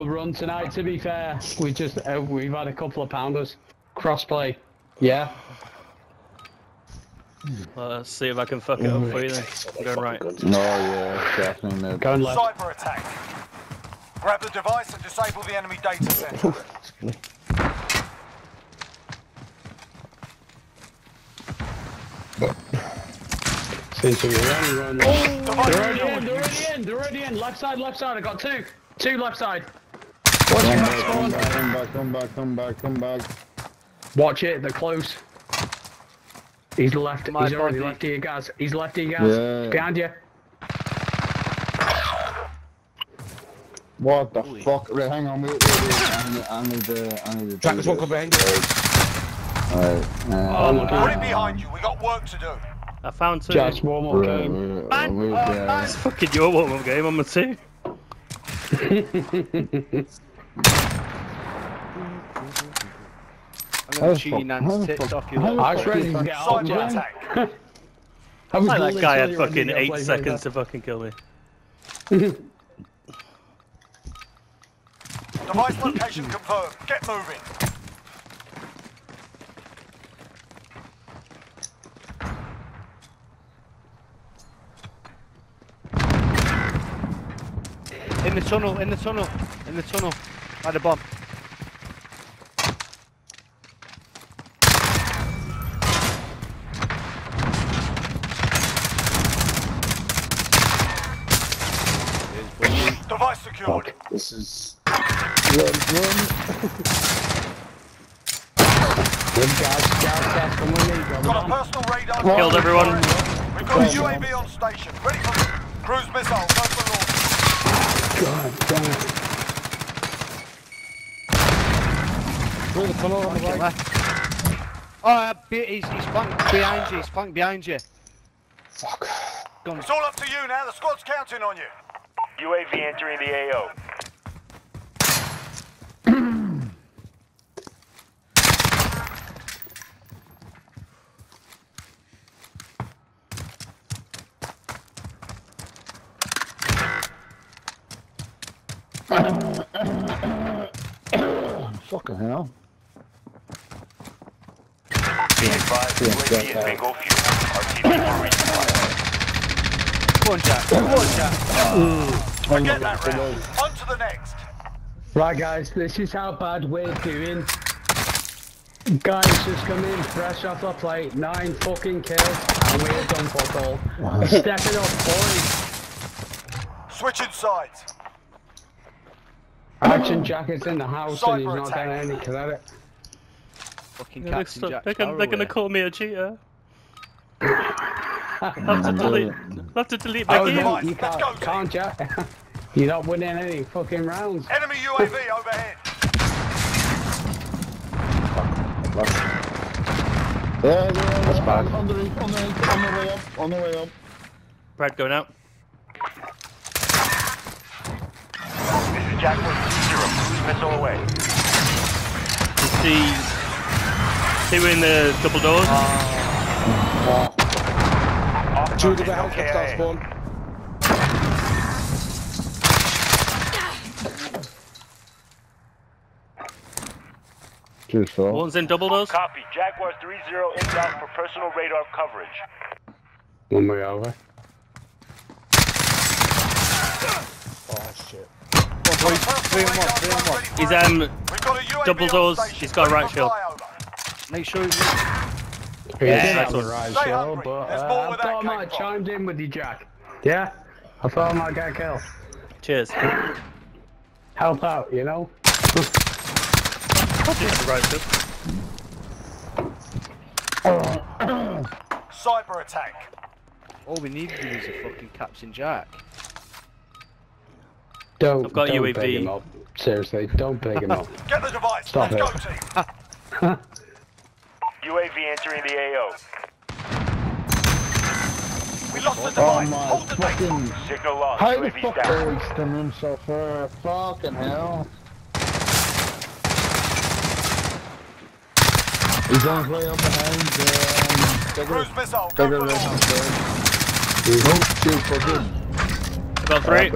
run tonight. To be fair, we just uh, we've had a couple of pounders. Crossplay. Yeah. Well, let's see if I can fuck it up for you then. I'm going right. No, yeah, definitely mid. Going left. Cyber attack. Grab the device and disable the enemy data center. Seems to be running, running. They're already in. They're already in. They're already in. Left side. Left side. I got two. Two left side. Come Watch back, it. come back, come back, come back, come back, come back. Watch it. They're close. He's left. My He's already left you guys. He's left you guys. Yeah. Behind you. What the fuck? Right, hang on, wait, wait, wait. I need, I the, I need the. Jack, there's one coming behind you. Alright, Oh, uh, look Put it at behind you. We got work to do. I found two. Just one more right, game. right, Man, right, oh, yeah. that's fucking your warm-up game. I'm a two. gonna How chew the your fuck- how nan's tits off you. how I was ready to that get out. Attack. I was Like that guy had fucking eight seconds to fucking kill me. Device location confirmed. Get moving. In the tunnel, in the tunnel, in the tunnel. By the bomb. Device secured. This is. Run, run. Good guys, guys, guys, come with me. Go Got a on. personal radar. Killed everyone. We've got a UAV on station. Ready for cruise missile. Go for launch. God damn it. Through the tunnel on the right. Left. Oh, uh, be- he's, he's flanked behind you, he's flanked behind you. Fuck. It's all up to you now. The squad's counting on you. UAV entering the AO. Fucking hell. Be advised, Yeah, UAV yeah, is yeah. bingo fuel. RTB for resupply. Go on, Jack. Go on, Jack. Mm. Forget that round. On to the next. Right, guys, this is how bad we're doing. Guys just come in fresh off the plate, nine fucking kills, and we're done for all. Step it up, boys. Switching sides. Action jacket's in the house and he's not attack. getting any credit. Fucking They're, Captain gonna- Jack they're, gonna, they're gonna call me a cheater. I'll have to delete. I'll have to delete my Oh, game. no, you Let's go, can't, can't Jack. You're not winning any fucking rounds. Enemy UAV overhead. Yeah, yeah, That's bad. On the, on the, on the way up, on the way up. Brad going out. This is Jaguar 2-0. Cruise missile away. You see, see we're in the double doors. Uh, Off Two to the house, no start KIA. spawn. Cheers, Phil. One's in double doors. Copy. Jaguar 3-0 inbound for personal radar coverage. One way over. Oh shit. Three on one, three on one. He's um We've got a UAV double doors. He's got a right for shield. Make sure he's He Yeah, that's a right Stay show, hungry. but uh, I thought I might have chimed in with you, Jack. Yeah? I thought I might get a kill. cheers. Help out, you know? Just right shield. Cyber attack. all we need to do is a fucking Captain Jack. Don't, I've got don't UAV. big him up. Seriously, don't big him up. Get the device. Stop Let's it. go, team. UAV entering the AO. We lost the Oh device. my Hold the base. fucking. Signal lost. How the UAV fuck down. are he stimming himself there? Fucking hell. He's on his way up behind. Um, bigger, Cruise missile. Go bigger for red launch. house there. Nope, shoot for good. I got three. Right,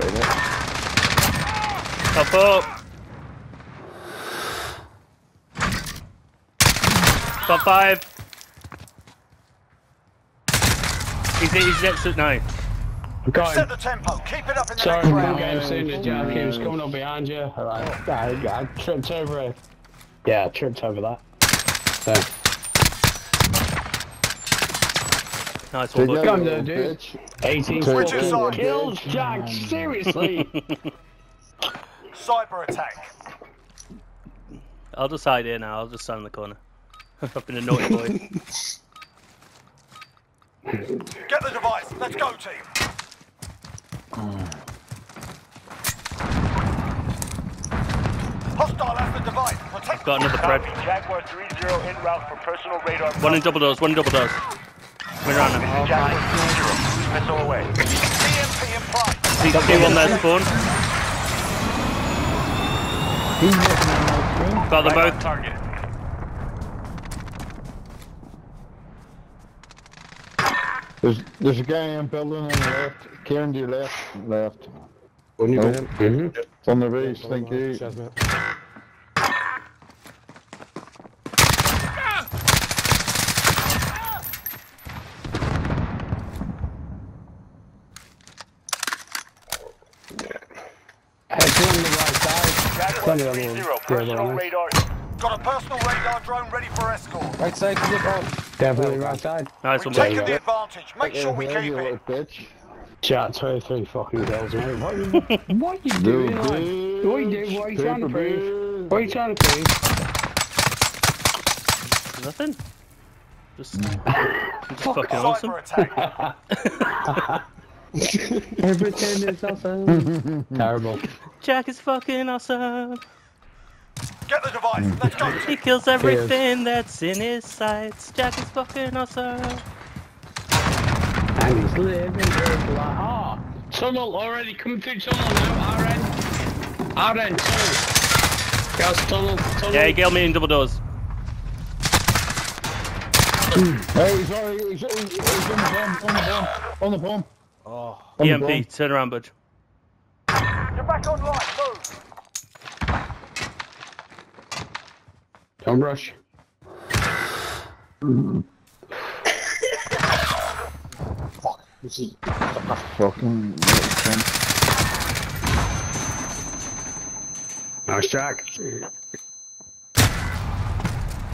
Hop up. Top five. He's, he's next to no. We got him. Set the tempo. Keep it up in the Sorry, next round. Sorry, soon Jack. He was coming up behind you. All right. I, I tripped over it. Yeah, I tripped over that. So. Nice one, bud. Dude. 18 kills, Jack. Seriously. Cyber attack. I'll just hide here now. I'll just stand in the corner. I've been a naughty boy. Get the device. Let's go, team. Hostile has the device. Protect Got another Copy. Jaguar 3-0 en route for personal radar. One in double doors. One in double doors. Coming around now. Jaguar 3-0. Cruise missile away. EMP in play. See two on their spawn. Got them Right on both. target. There's there's a guy in building on the left. Kieran to your left. Left. When you No. mm-hmm. It's on the base, thank you. Cheers, mate. Head on the right side. Jaguar Plenty of 3-0. them. Personal radar. Got a personal radar drone ready for escort. Right side, come on. Definitely right side. Nice We've one, taken the advantage. Make sure we Yeah, keep you it. little bitch. Jack, 23 fucking kills, mate. What, are you- what are you doing, Little like? bitch. What you doing? What are you trying to prove? Bitch. What are you trying to prove? Nothing. Just, just fucking awesome. Cyber attack. Everything is awesome. Terrible. Jack is fucking awesome. Get the device. Let's go, He kills everything that's in his sights. Jack is fucking awesome. And he's living his life. Ah, tunnel already coming through tunnel now. RN. RN, tunnel. Guys, tunnel, tunnel. Yeah, he killed me in double doors. Hey, he's already he's, he's, he's on the bomb, on the bomb, on the bomb. Oh, On EMP, turn around, bud. You're back online. Move. Don't rush. this is Fucking little cunt. Nice, Jack. Oh,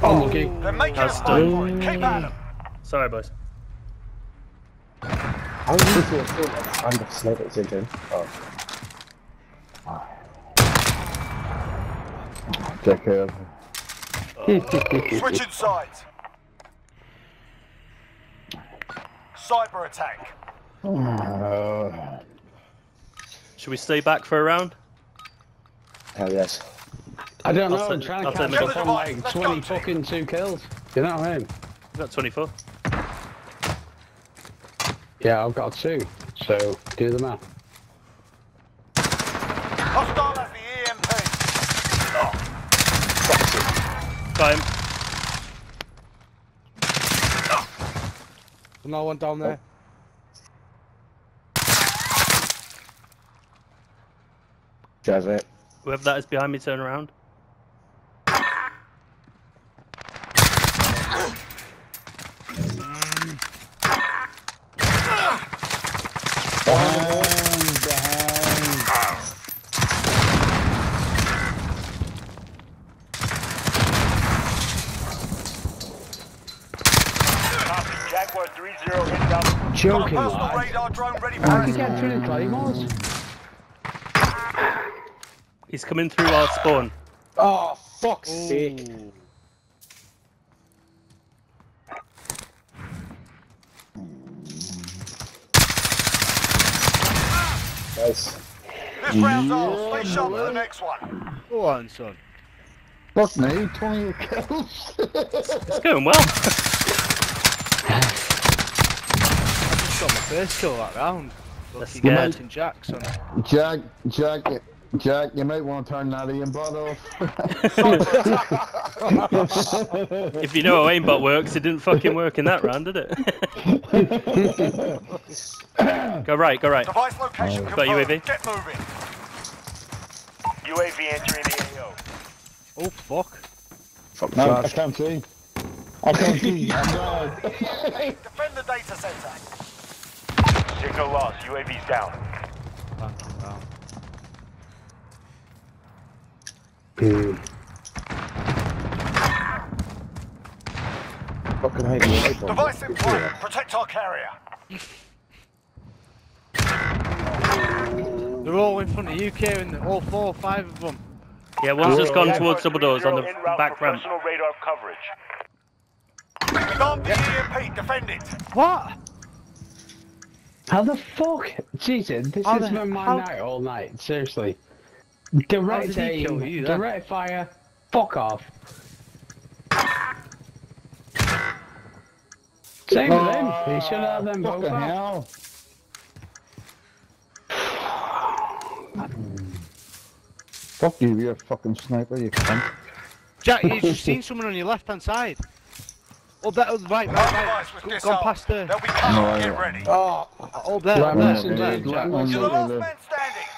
oh. Unlucky. They're making That's us fight done. for it. Keep at them. Sorry, boys. How do you feel so like I'm the sniper at the same time? Oh. Dickhead. Switching sides. Cyber attack. Uh, Should we stay back for a round? Hell yes. I don't I'll know, I'm send- trying I'll to send catch the up on like Let's 20 fucking two kills. You know what I mean? We've got 24. Yeah, I've got two. So, do the math. Hostile has the EMP. Got him. Another one down there. Cheers, mate. Whoever that is behind me, turn around. behind, behind. Copy. Jaguar 3-0 en route. Got a Joking, personal lad. Radar drone ready for How you escort. get through the claymores? He's coming through our spawn. Oh, fuck's sake. Nice. This round's ours. Let's shot for the next one. Go on, son. Fuck me, 20 kills. It's going well. I just got my first kill that round. Let's Fucking get Martin Jackson. Jack, Jack, Jack, you might want to turn that aimbot off. If you know how aimbot works, it didn't fucking work in that round, did it? go right, go right. Device location Got confirmed. UAV. Get moving. UAV entering the AO. Oh, fuck. Fuck no, I can't see. I can't see. I'm dead. Defend the data center. Signal loss. UAV's down. Hmm. Fucking hate me. Device in play. Protect our carrier. They're all in front of you, Kieran. All four, or five of them. Yeah, one's just gone Jaguar towards double doors on the 3-0 en route back ramp. personal radar coverage. We've armed the EMP. Defend it. What? How the fuck? Jesus, this How has the- been my how- night all night. Seriously. Direct did he kill aim, you then? direct fire, fuck off. Same with him. He ah, should have them both Fucking off. hell. Fuck you, you're a fucking sniper, you cunt. Jack, you've just seen someone on your left hand side. Oh, that was right, right, right. device Go- Gone past the. They'll be coming. No, Get yeah. ready. Oh, Oh, there, Let there, listen, there, dude, Jack. You're the last man standing.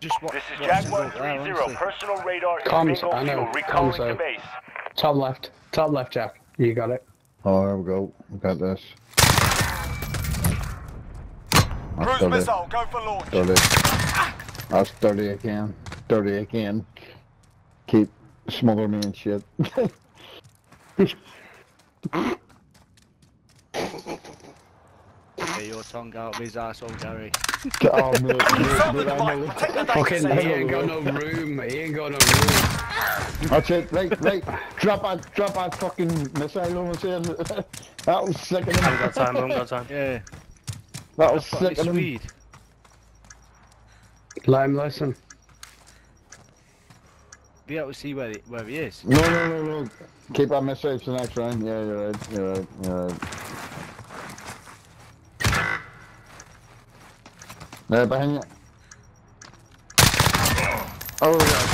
Just what? This is Jaguar up 3-0. Personal radar is Comms, bingo I know, fuel. Recalling comms to out. base. Top left. Top left, Jack. You got it. Oh, there we go. We got this. That's Cruise dirty. missile. Go for launch. Dirty. That's dirty again. Dirty again. Keep smothering me and shit. Get your tongue out of his arsehole, Gary. Get mate, mate, Disarm the mate, I'm device. a- Protect the Fucking, he ain't got no room. He ain't got no room. That's it, right, right. Drop a, drop a fucking missile on his head. that was sick of Haven't him. got time, haven't got time. Yeah. That was Got me sick of him. Swede. Listen. Be able to see where he, where he is. No, no, no, no. Keep our message for the next round. Yeah, you're right, you're right, you're right. There, behind you. Oh, yeah,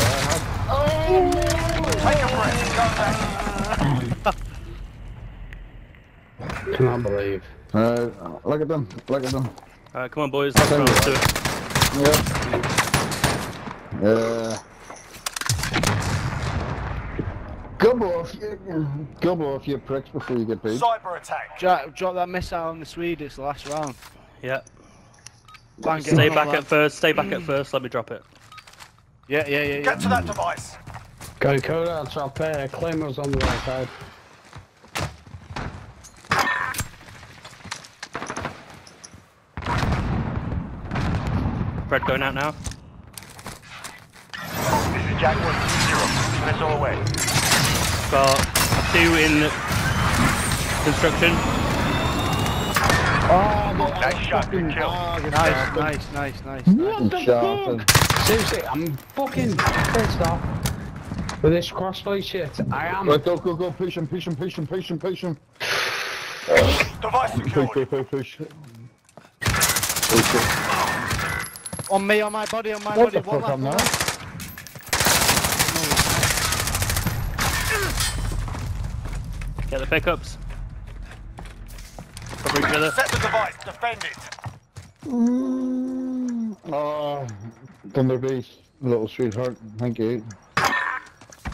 Take a breath. Go back. Cannot believe. Uh, look at them, look at them. Alright, come on, boys. Let's roll to it. Yep. Yeah. Gobble off you, gobble off you pricks before you get paid. Cyber attack. Jack, drop that missile on the Swede. It's the last round. Yeah. Bang Stay back at first. Stay back at first. Let me drop it. Yeah, yeah, yeah, yeah. Get to that device. Go Coda, top there. Claymore's on the right side. Fred going out now. This is Jaguar 3-0. Cruise missile away. Got two in construction. Oh, the, Nice shot, good kill. Oh, good Nice, nice, nice, nice. What the Shot. fuck? Seriously, I'm fucking pissed off with this crossplay shit. I am. Right, go, go, go, push him, push him, push him, push him, push him. Device Push, secured. push, push, push. Push it. On me, on my body, on my What body. the One fuck, I'm left, not? Get the pickups. Cover each other. Set the device. Defend it. Mm, oh, Thunder Beast, little sweetheart, thank you.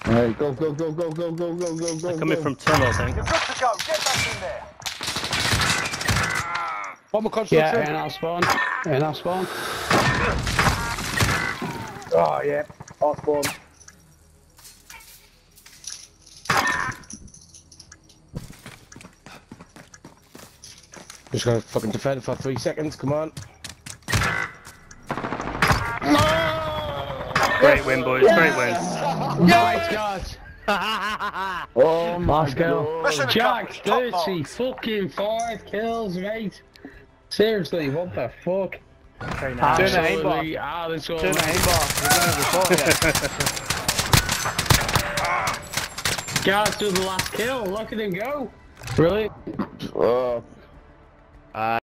Alright, go, go, go, go, go, go, go, go, go. Coming go. from tunnel, I think. You're good to go. Get back in there. one more construction. Yeah, and I'll spawn. And I'll spawn. Oh, yeah. Off one. Gonna fucking defend for three seconds, come on. Great win, boys. Great win. Nice, guys. Oh my Let's god. Mission Jack, accomplished. Top 30 fucking five kills, mate. Seriously, what the fuck? Very nice. Turn the aimbot. Absolutely out of this Turn the aimbot. We're gonna report it. Guys, do the last kill. Look at him go. Brilliant. Oh. Uh,